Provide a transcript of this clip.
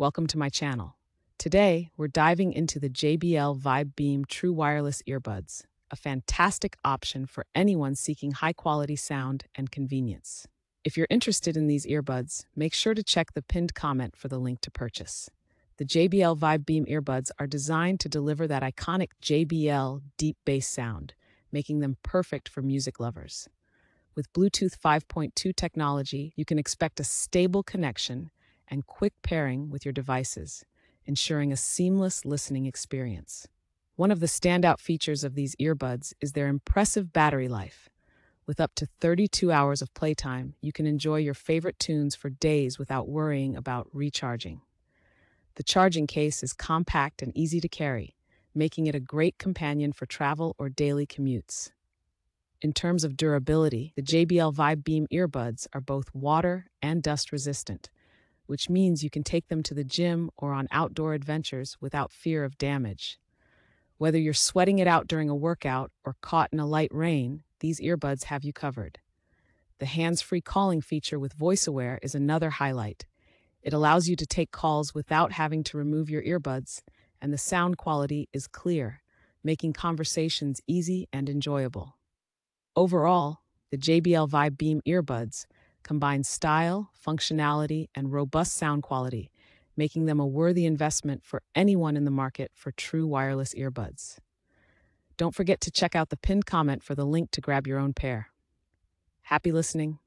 Welcome to my channel. Today, we're diving into the JBL Vibe Beam True Wireless Earbuds, a fantastic option for anyone seeking high quality sound and convenience. If you're interested in these earbuds, make sure to check the pinned comment for the link to purchase. The JBL Vibe Beam earbuds are designed to deliver that iconic JBL deep bass sound, making them perfect for music lovers. With Bluetooth 5.2 technology, you can expect a stable connection and quick pairing with your devices, ensuring a seamless listening experience. One of the standout features of these earbuds is their impressive battery life. With up to 32 hours of playtime, you can enjoy your favorite tunes for days without worrying about recharging. The charging case is compact and easy to carry, making it a great companion for travel or daily commutes. In terms of durability, the JBL Vibe Beam earbuds are both water and dust resistant, which means you can take them to the gym or on outdoor adventures without fear of damage. Whether you're sweating it out during a workout or caught in a light rain, these earbuds have you covered. The hands free calling feature with VoiceAware is another highlight. It allows you to take calls without having to remove your earbuds, and the sound quality is clear, making conversations easy and enjoyable. Overall, the JBL Vibe Beam earbuds combine style, functionality, and robust sound quality, making them a worthy investment for anyone in the market for true wireless earbuds. Don't forget to check out the pinned comment for the link to grab your own pair. Happy listening.